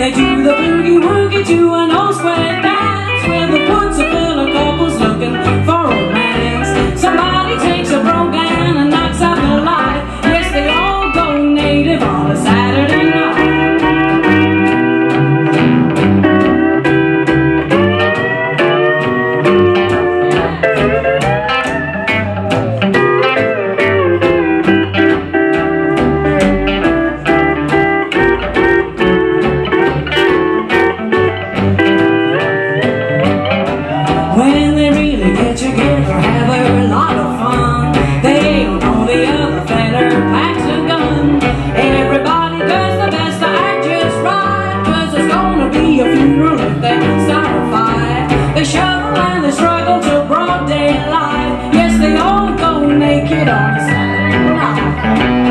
They do the boogie woogie do dogs. Wow.